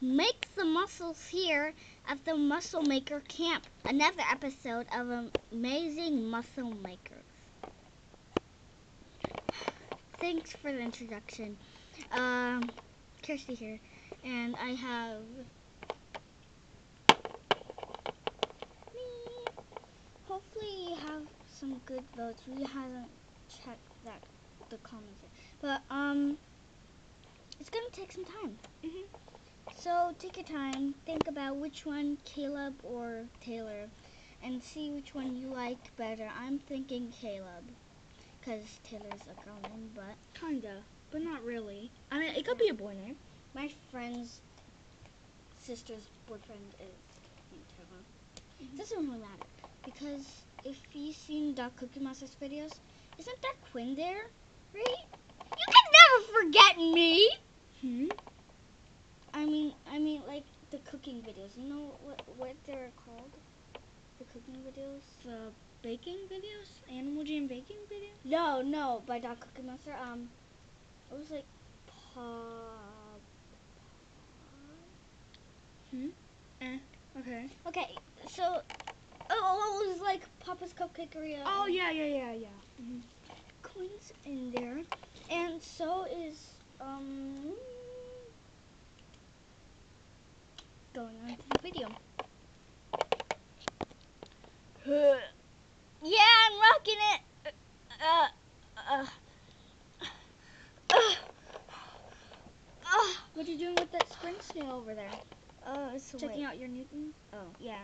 make the muscles here at the Muscle Maker Camp. Another episode of Amazing Muscle Makers. Thanks for the introduction. Um, Kirsty here, and I have me. Hopefully, you have some good votes. We haven't checked that the comments, but um, it's gonna take some time. Mhm. So take your time, think about which one, Caleb or Taylor, and see which one you like better. I'm thinking Caleb, because Taylor's a girl name, but Kinda, but not really. I mean, it could be a boy name. my friend's sister's boyfriend is named Taylor. Mhm. Doesn't really matter, because if you've seen the Cookie Monsters videos, isn't that Quinn there? Right? You can never forget me! Hmm. I mean, I mean, like the cooking videos. You know what what they're called? The cooking videos. The baking videos, Animal Jam baking videos. No, no, by Dot Cookie Monster. Um, it was like pop. Okay. Okay, so oh, it was like Papa's Cupcakeria. uh, Oh yeah, yeah, yeah, yeah. Quinn's in there, and so is um. Going on to the video. Yeah, I'm rocking it. Uh, uh, uh, uh, What are you doing with that spring scale over there? uh, it's Checking out your new thing. Oh, yeah.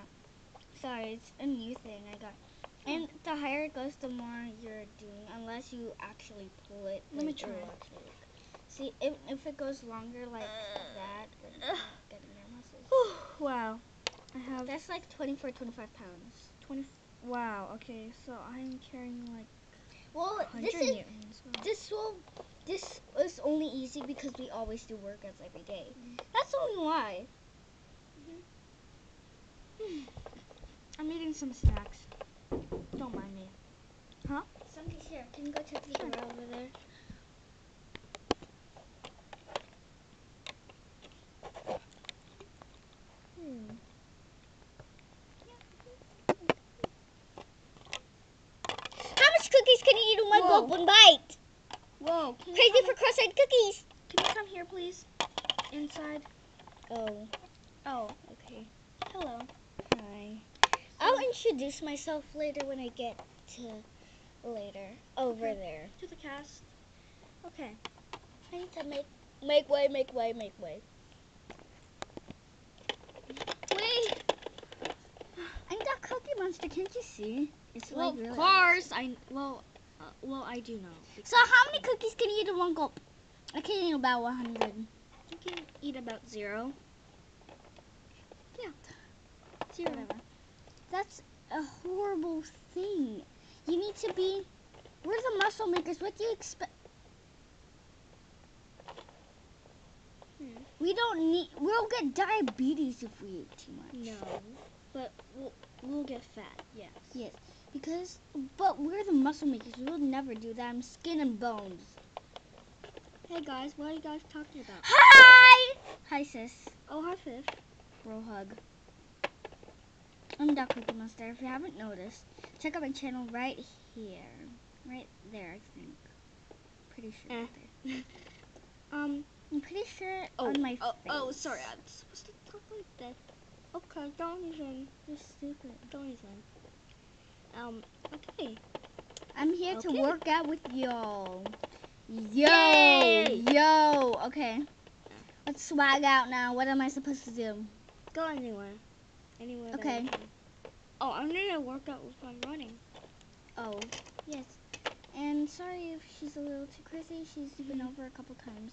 Sorry, it's a new thing I got. And the higher it goes, the more you're doing, unless you actually pull it. Let me try. See, if, if it goes longer like that, then you're not getting your muscles. wow. I have That's like 24, 25 pounds. twenty. Wow. Okay, so I'm carrying like Well, this is newtons. Wow. this will this is only easy because we always do workouts every day. Mm-hmm. That's only why. Mm-hmm. I'm eating some snacks. Don't mind me. Huh? Somebody's here. Can you go check the door over there? Hmm. How much cookies can you eat in one Whoa. one bite? Whoa. Crazy for cross-eyed cookies. Can you come here, please? Inside. Oh, Oh, okay. hello. Hi. I'll introduce myself later when I get to later. Over Okay. there. To the cast. Okay. I need to make make way, make way, make way. Wait. I'm that cookie monster. Can't you see? It's Well, like really of course. I well, well, I do know. So how many cookies can you eat in one gulp? I can eat about 100. You can eat about zero. Yeah, Zero. Whatever. That's a horrible thing. You need to be. We're the muscle makers. What do you expect? Hmm. We don't need. We'll get diabetes if we eat too much. No, but we'll we'll get fat. Yes. Yes, because. But we're the muscle makers. We'll never do that. I'm skin and bones. Hey guys, what are you guys talking about? Hi. Hi, sis. Oh, hi, sis. Bro hug. I'm Duck Cookie Monster. If you haven't noticed, check out my channel right here. Right there, I think. Pretty sure. Eh. right there. Um. I'm pretty sure Oh, on my oh, face. oh, sorry. I'm supposed to talk like that. Okay, don't even. You're stupid. Don't even. Um. Okay. I'm here to work out with y'all. Yo, Yay! yo. Okay. Let's swag out now. What am I supposed to do? Go anywhere. Anywhere. Okay. Oh, I'm gonna work out with my running. Oh, yes. And sorry if she's a little too crazy. She's been over a couple times.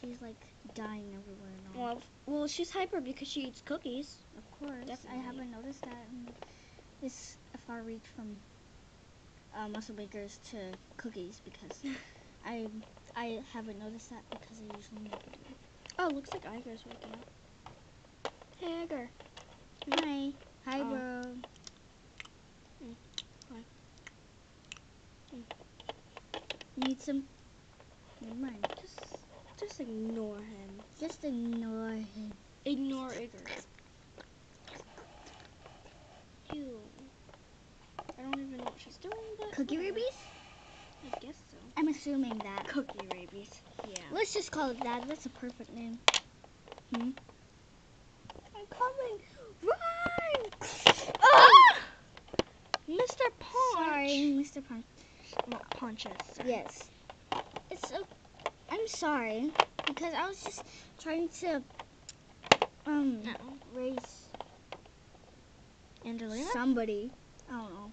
She's like dying everywhere and all. Well, well, she's hyper because she eats cookies. Of course, I haven't noticed that. And a far reach from uh, muscle makers to cookies because I I haven't noticed that because I usually never do. Oh, looks like Iger's waking up. Hey, Iger. Hi, hi, Oh. bro. Mm, hi. Mm. Need some? Never mind. Just, just ignore him. Just ignore him. Ignore ignorant. Ew. I don't even know what she's doing, Cookie rabies? I guess so. I'm assuming that. Cookie rabies. Yeah. Let's just call it that. That's a perfect name. Hmm? I'm coming. Run! Ah! Mr. Punch. Sorry, Mr. Punch. Punches. Yes. It's a. I'm sorry because I was just trying to um No. raise Angelina? somebody. I don't know.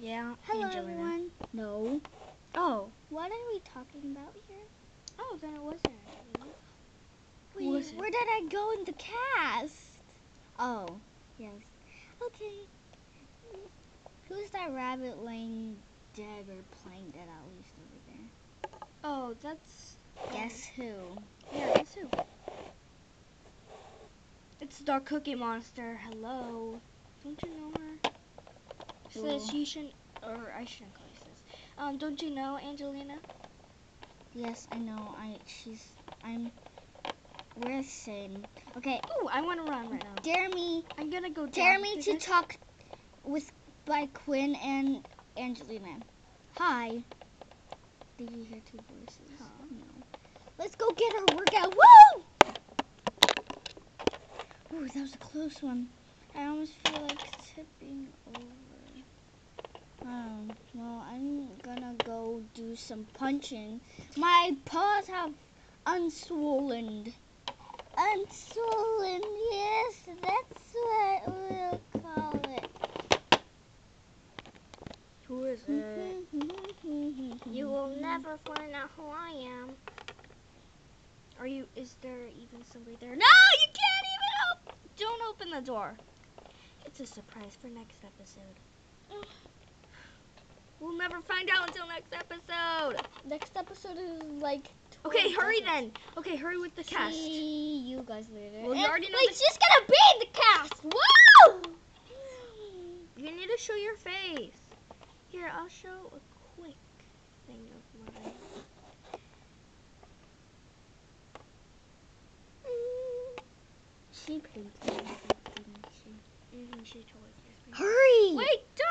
Yeah. Hello Angelina. everyone. No. Oh. What are we talking about here? Oh, then it wasn't. Wait, Was where did I go in the cast? Oh, yes. Okay. Who's that rabbit laying dead or playing dead at least over there? Oh, that's. Um, guess who? Yeah, guess who? It's the Dark Cookie Monster. Hello. Don't you know her? Who? you shouldn't. Or I shouldn't call you sis. Um, don't you know Angelina? Yes, I know. I she's I'm we're the same. Okay, Oh, I want to run right now. dare me I'm gonna go. dare me to talk with by Quinn and Angelina. Hi. Did you hear two voices? Huh. No. Let's go get our workout. Woo! Ooh, that was a close one. I almost feel like tipping over. Um, well, I'm gonna go do some punching. My paws have unswollen. Unswollen, yes, that's what we'll call it. Who is it? you will never find out who I am. Are you? Is there even somebody there? No, you can't even open. Don't open the door. It's a surprise for next episode. We'll never find out until next episode. Next episode is like. Okay, hurry seconds. then. Okay, hurry with the cast. See you guys later. Well, you already know the- just gonna be in the cast. Woo! You need to show your face. Here, I'll show a quick thing of mine. She painted didn't she? Mm-hmm, she totally. Hurry! Wait, don't.